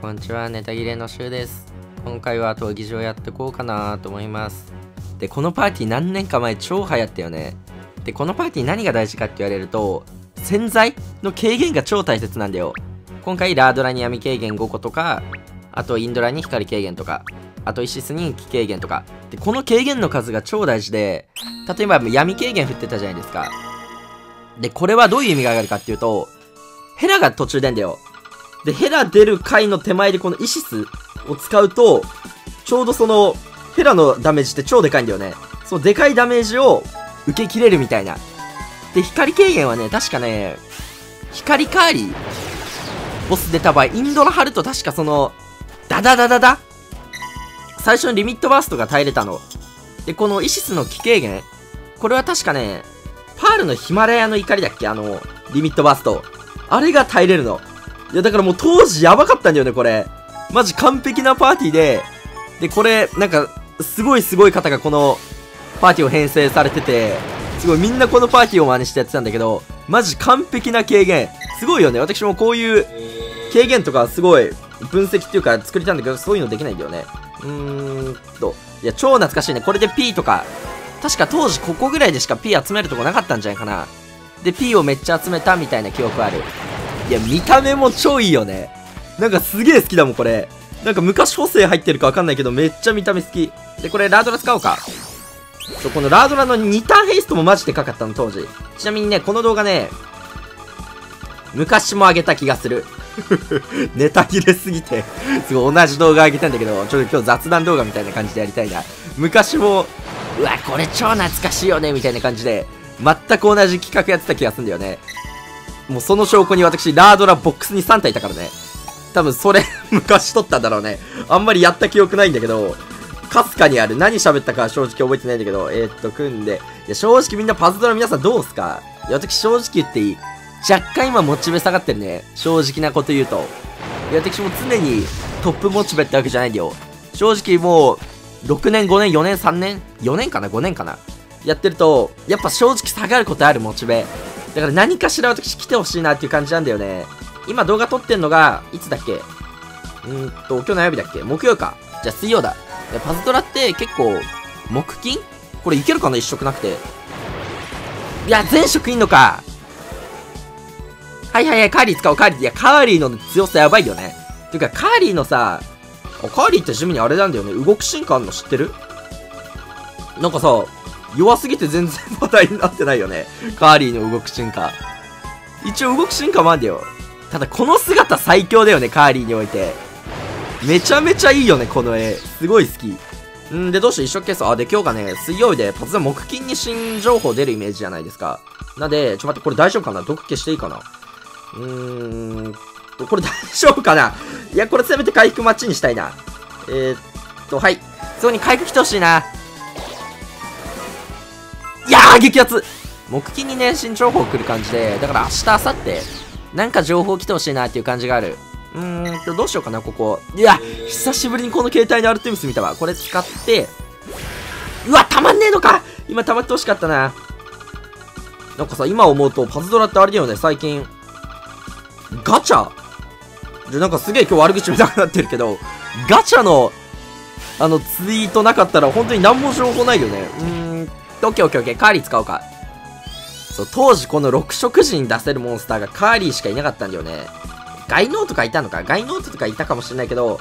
こんにちは、ネタ切れのシュウです。今回は闘技場やってこうかなと思います。で、このパーティー何年か前超流行ったよね。で、このパーティー何が大事かって言われると、洗剤の軽減が超大切なんだよ。今回、ラードラに闇軽減5個とか、あとインドラに光軽減とか、あとイシスに気軽減とか。で、この軽減の数が超大事で、例えば闇軽減振ってたじゃないですか。で、これはどういう意味があるかっていうと、ヘラが途中でんだよ。で、ヘラ出る回の手前でこのイシスを使うと、ちょうどその、ヘラのダメージって超でかいんだよね。そのでかいダメージを受け切れるみたいな。で、光軽減はね、確かね、光カーリー、ボス出た場合、インドラ張ると確かその、ダダダダダ最初のリミットバーストが耐えれたの。で、このイシスの気軽減、これは確かね、パールのヒマラヤの怒りだっけ？あの、リミットバースト。あれが耐えれるの。いや、だからもう当時やばかったんだよね、これ。マジ完璧なパーティーで、で、これ、なんか、すごいすごい方がこの、パーティーを編成されてて、すごいみんなこのパーティーを真似してやってたんだけど、マジ完璧な軽減。すごいよね。私もこういう、軽減とかすごい、分析っていうか作りたんだけど、そういうのできないんだよね。うーんと、いや、超懐かしいね。これで P とか、確か当時ここぐらいでしか P 集めるとこなかったんじゃないかな。で、P をめっちゃ集めたみたいな記憶ある。いや、見た目も超いいよね。なんかすげえ好きだもん、これ。なんか昔補正入ってるかわかんないけど、めっちゃ見た目好き。で、これラードラ使おうか。そう、このラードラの2ターンヘイストもマジでかかったの、当時。ちなみにね、この動画ね、昔も上げた気がする。ネタ切れすぎて、すごい同じ動画上げたんだけど、ちょっと今日雑談動画みたいな感じでやりたいな。昔も、うわ、これ超懐かしいよね、みたいな感じで、全く同じ企画やってた気がするんだよね。もうその証拠に私、ラードラボックスに3体いたからね。多分それ、昔撮ったんだろうね。あんまりやった記憶ないんだけど、かすかにある。何喋ったか正直覚えてないんだけど、えー、っと、組んで。いや、正直みんなパズドラ皆さんどうすか？いや、私正直言っていい若干今モチベ下がってるね。正直なこと言うと。いや、私も常にトップモチベってわけじゃないんだよ。正直もう、6年、5年、4年、3年 ?4 年かな ?5 年かな？やってると、やっぱ正直下がることあるモチベ。だから何かしら私来てほしいなっていう感じなんだよね。今動画撮ってんのが、いつだっけ？うーんと、今日の曜日だっけ？木曜か。じゃあ水曜だ。パズドラって結構、木金？これいけるかな？一色なくて。いや、全色いんのか。はいはいはい、カーリー使おう、カーリー。いや、カーリーの強さやばいよね。ていうか、カーリーのさ、カーリーって地味にあれなんだよね。動く進化あんの知ってる？なんかさ、弱すぎて全然話題になってないよね。カーリーの動く進化。一応動く進化もあんだよ。ただこの姿最強だよね、カーリーにおいて。めちゃめちゃいいよね、この絵。すごい好き。んで、どうして一生懸命あ、で、今日がね、水曜日で、パズドラ木金に新情報出るイメージじゃないですか。なんで、ちょ、待って、これ大丈夫かな？毒消していいかな？うーんと、これ大丈夫かな？いや、これせめて回復マッチにしたいな。えー、っと、はい。そこに回復来てほしいな。いやー、激アツ木金にね、新情報来る感じで、だから明日、明後日、なんか情報来てほしいなっていう感じがある。うーんと、どうしようかな、ここ。いや、久しぶりにこの携帯のアルテミス見たわ。これ使って、うわ、たまんねえのか今たまってほしかったな。なんかさ、今思うと、パズドラってあれだよね、最近。ガチャで、なんかすげえ今日悪口見たくなってるけど、ガチャの、あの、ツイートなかったら本当に何も情報ないよね。うーん、オッケーオッケーオッケー、カーリー使おうか。そう、当時この6色時に出せるモンスターがカーリーしかいなかったんだよね。ガイノーとかいたのかガイノートとかいたかもしれないけど、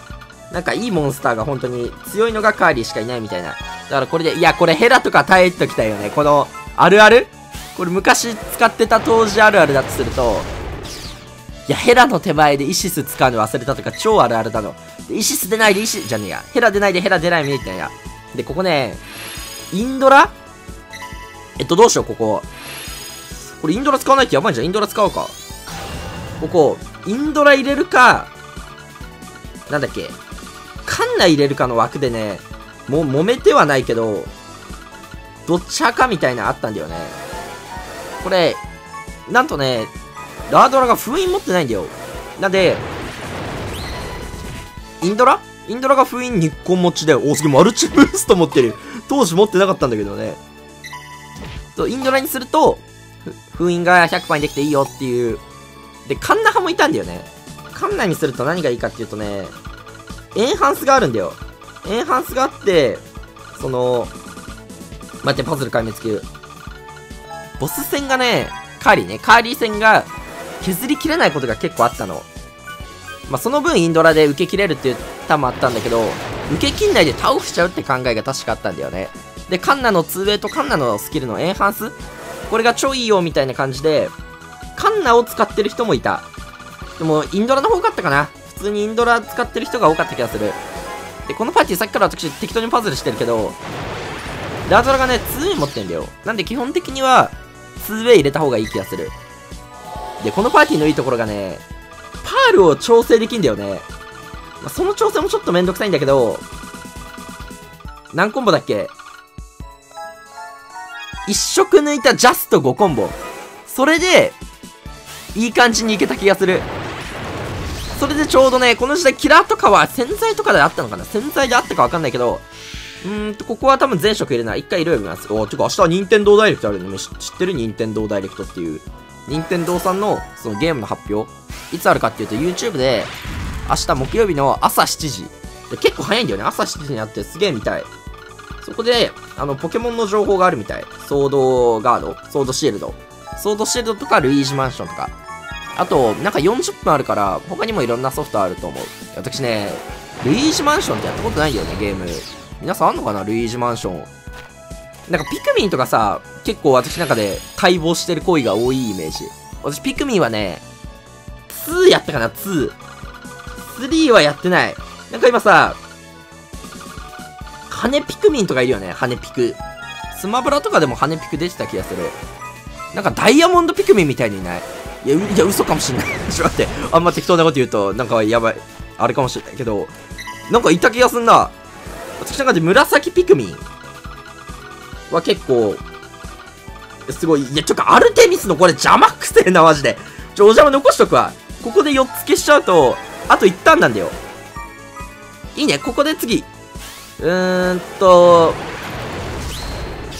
なんかいいモンスターが本当に強いのがカーリーしかいないみたいな。だからこれで、いや、これヘラとか耐えときたいよね。この、あるある？これ昔使ってた当時あるあるだとすると、いや、ヘラの手前でイシス使うの忘れたとか超あるあるだの。イシス出ないでイシ、じゃねえや。ヘラ出ないでヘラ出ないみたいな。で、ここね、インドラえっと、どうしよう、ここ。これインドラ使わないとやばいじゃん。インドラ使おうか。ここ、インドラ入れるか、なんだっけ、カンナ入れるかの枠でね、も揉めてはないけど、どっち派かみたいなあったんだよね。これ、なんとね、ラードラが封印持ってないんだよ。なんで、インドラ？インドラが封印日本持ちで、お、すげえマルチブースト持ってる。当時持ってなかったんだけどね。そう、インドラにすると、封印が100%にできていいよっていう。で、カンナ派もいたんだよね。カンナにすると何がいいかっていうとね、エンハンスがあるんだよ。エンハンスがあって、その、待って、パズル壊滅級。ボス戦がね、カーリーね、カーリー戦が削りきれないことが結構あったの。まあ、その分インドラで受け切れるっていうタもあったんだけど、受け切んないで倒しちゃうって考えが確かあったんだよね。で、カンナの 2way とカンナのスキルのエンハンス？これが超いいよみたいな感じで、カンナを使ってる人もいた。でも、インドラの方があったかな。普通にインドラ使ってる人が多かった気がする。で、このパーティーさっきから私適当にパズルしてるけど、ラドラがね、2way 持ってんだよ。なんで基本的には、2way 入れた方がいい気がする。で、このパーティーのいいところがね、パールを調整できんだよね。まあ、その調整もちょっとめんどくさいんだけど、何コンボだっけ？一色抜いたジャスト5コンボ。それで、いい感じにいけた気がする。それでちょうどね、この時代キラーとかは洗剤とかであったのかな？洗剤であったかわかんないけど、うーんと、ここは多分全色入れない。一回色々見ます。おてか明日は任天堂ダイレクトあるの知ってる？任天堂ダイレクトっていう。任天堂さんのそのゲームの発表。いつあるかっていうと YouTube で、明日木曜日の朝7時。結構早いんだよね。朝7時にあってすげえ見たい。そこで、あの、ポケモンの情報があるみたい。ソードガード、ソードシールド。ソードシールドとかルイージマンションとか。あと、なんか40分あるから、他にもいろんなソフトあると思う。私ね、ルイージマンションってやったことないよね、ゲーム。皆さんあんのかなルイージマンション。なんかピクミンとかさ、結構私の中で待望してる行為が多いイメージ。私ピクミンはね、2やったかな ?2。3はやってない。なんか今さ、羽ピクミンとかいるよね、羽ピク。スマブラとかでも羽ピク出てた気がする。なんかダイヤモンドピクミンみたいにいない？いや、いや、嘘かもしんない。ちょっと待って。あんま適当なこと言うと、なんかやばい。あれかもしれないけど、なんかいた気がすんな。私の中で紫ピクミンは結構、すごい。いや、ちょっとアルテミスのこれ邪魔くせえな、マジで。ちょ、お邪魔残しとくわ。ここで4つ消しちゃうと、あと1ターンなんだよ。いいね、ここで次、ーんと、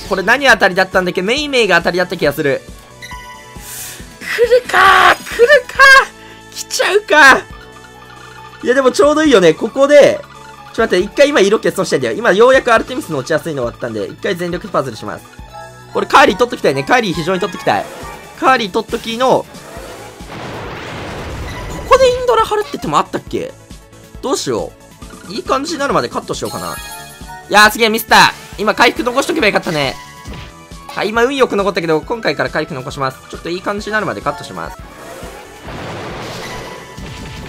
これ何当たりだったんだっけ？メイメイが当たりだった気がする。来るか来るか来ちゃうかいやでもちょうどいいよね。ここで、ちょっと待って、一回今色欠損してんだよ。今ようやくアルテミスの落ちやすいの終わったんで、一回全力パズルします。これカーリー取っときたいね。カーリー非常に取っときたい。カーリー取っときの、ここでインドラ張るって手もあったっけ？どうしよう。いい感じになるまでカットしようかな。いやー、すげえ、ミスった今、回復残しとけばよかったね。はい、今、運よく残ったけど、今回から回復残します。ちょっといい感じになるまでカットします。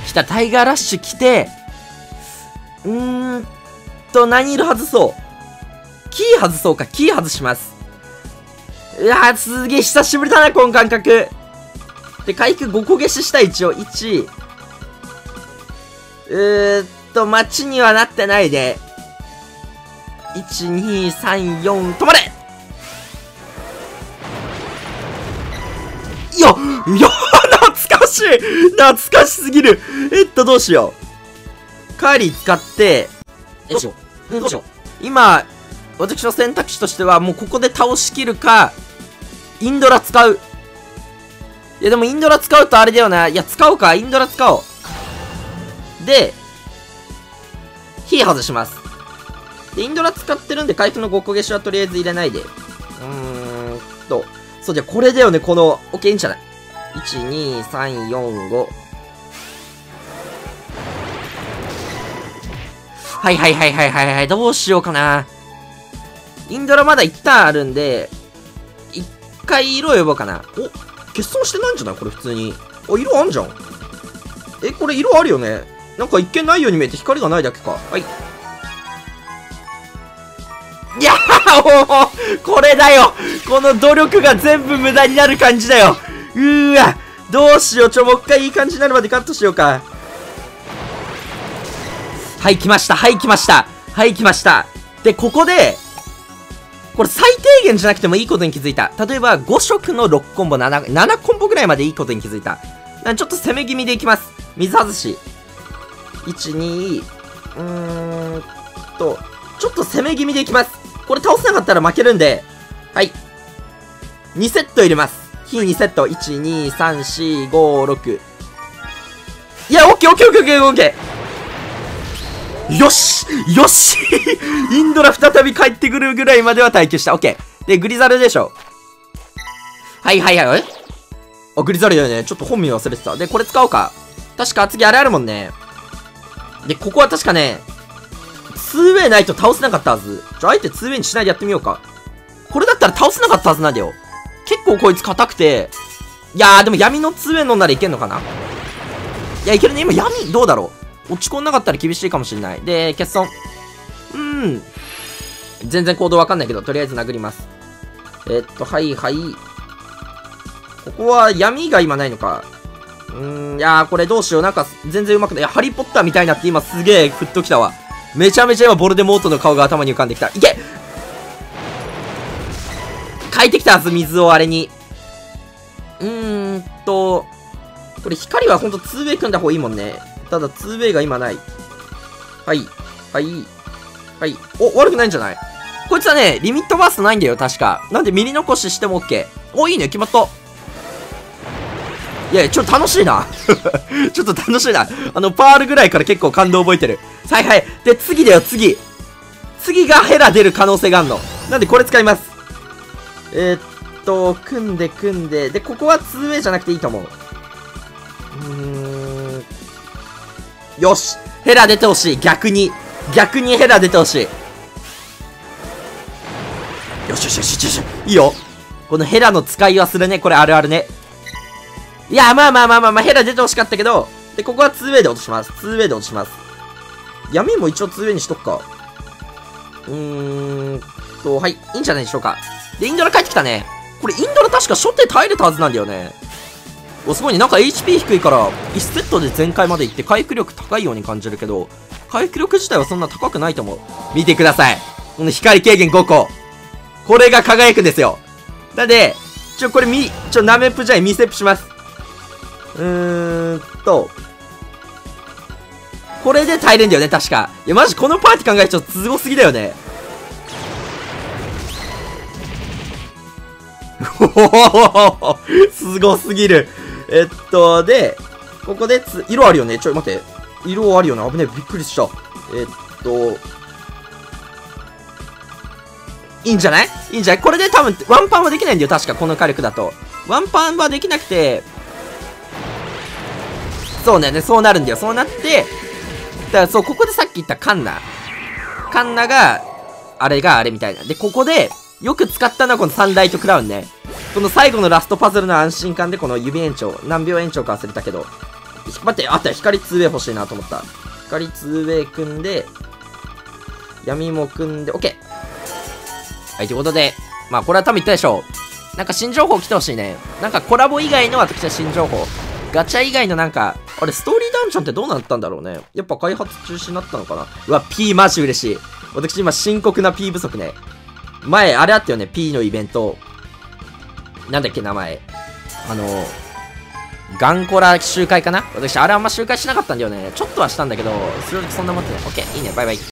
来た、タイガーラッシュ来て、うーんと、何色外そう。キー外そうか、キー外します。うわー、すげえ、久しぶりだな、この感覚。で、回復5個消しした一応。1、うーと、待ちにはなってないで。1、2、3、4、止まれいや、いや、懐かしい懐かしすぎるえっと、どうしよう。カーリー使って、どうしよう。どうしよう。今、私の選択肢としては、もうここで倒しきるか、インドラ使う。いや、でもインドラ使うとあれだよな。いや、使おうか。インドラ使おう。で、火外します。で、インドラ使ってるんで、回復の5個消しはとりあえず入れないで。うーんと。そう、じゃこれだよね、この、OK、いいんじゃない ?1、2、3、4、5。はいはいはいはいはいはい、どうしようかな。インドラまだ1ターンあるんで、一回色呼ぼうかな。お、欠損してないんじゃない？これ普通に。あ、色あんじゃん。え、これ色あるよね。なんか一見ないように見えて光がないだけか。はい。いやーこれだよこの努力が全部無駄になる感じだようーわどうしようちょ、もう一回いい感じになるまでカットしようか。はい、来ましたはい来ましたはい来ましたで、ここで、これ最低限じゃなくてもいいことに気づいた。例えば、5色の6コンボ、7、7コンボぐらいまでいいことに気づいた。ちょっと攻め気味でいきます。水外し。1、2、うーんと、ちょっと攻め気味でいきます。これ倒せなかったら負けるんで、はい。2セット入れます。火2セット。1、2、3、4、5、6。いや、オッケーオッケーオッケーオッケーオッケーよしよし インドラ再び帰ってくるぐらいまでは耐久した。オッケー。で、グリザルでしょ。はいはいはい。えあ、グリザルだよね。ちょっと本名忘れてた。で、これ使おうか。確か次あれあるもんね。で、ここは確かね、2way ないと倒せなかったはず。じゃあ、あえて 2way にしないでやってみようか。これだったら倒せなかったはずなんだよ。結構こいつ硬くて、いやー、でも闇の 2way 飲んだらいけんのかな？いや、いけるね。今闇、どうだろう？落ち込んなかったら厳しいかもしれない。で、欠損。うーん。全然行動わかんないけど、とりあえず殴ります。えっと、はいはい。ここは闇が今ないのか。うーん、いやー、これどうしよう。なんか、全然うまくない。いや、ハリーポッターみたいになって今すげえ、ふっときたわ。めちゃめちゃ今、ボルデモートの顔が頭に浮かんできた。いけ変えてきたはず、水をあれに。うーんと、これ光はほんと 2way 組んだ方がいいもんね。ただ 2way が今ない。はい。はい。はい。お、悪くないんじゃない？こいつはね、リミットバーストないんだよ、確か。なんで、ミリ残ししても OK。お、いいね、決まった。いや、ちょっと楽しいな。ちょっと楽しいな。あの、パールぐらいから結構感動覚えてる。はいはい。で、次だよ、次。次がヘラ出る可能性があるの。なんで、これ使います。えー、っと、組んで組んで。で、ここは 2way じゃなくていいと思う。うーん。よしヘラ出てほしい。逆に。逆にヘラ出てほしい。よしよしよしよし。いいよ。このヘラの使い忘れね。これあるあるね。いや、まあまあまあまあまあ、ヘラ出てほしかったけど、で、ここは 2way で落とします。2way で落とします。闇も一応 2way にしとくか。うーんと、はい。いいんじゃないでしょうか。で、インドラ帰ってきたね。これ、インドラ確か初手耐えれたはずなんだよね。お、すごいね。なんか HP 低いから、1セットで全開まで行って回復力高いように感じるけど、回復力自体はそんな高くないと思う。見てください。この光軽減5個。これが輝くんですよ。なんで、ちょ、これみ、ちょ、ナメプじゃい、ミセップします。うーんと、これで耐えれんだよね、確か。いや、マジこのパーティー考えちょっとすごすぎだよね。すごすぎる。えっと、で、ここでつ、色あるよね。ちょ、待って。色あるよね。危ねえ。びっくりした。えっと、いいんじゃない？いいんじゃない？これで多分、ワンパンはできないんだよ、確か、この火力だと。ワンパンはできなくて、そうだよね、そうなるんだよ。そうなって、だからそう、ここでさっき言ったカンナ。カンナが、あれがあれみたいな。で、ここで、よく使ったのはこのサンライトクラウンね。この最後のラストパズルの安心感でこの指延長、何秒延長か忘れたけど。待って、あった光 2way 欲しいなと思った。光 2way 組んで、闇も組んで、OK! はい、ということで、まあ、これは多分言ったでしょう。なんか新情報来てほしいね。なんかコラボ以外の私は新情報。ガチャ以外のなんか、あれ、ストーリーダンジョンってどうなったんだろうね。やっぱ開発中止になったのかなうわ、P マジ嬉しい。私今深刻な P 不足ね。前、あれあったよね、P のイベント。なんだっけ、名前。あの、ガンコラ集会かな私、あれあんま集会しなかったんだよね。ちょっとはしたんだけど、それそんなもんってね。オッケー、いいね、バイバイ。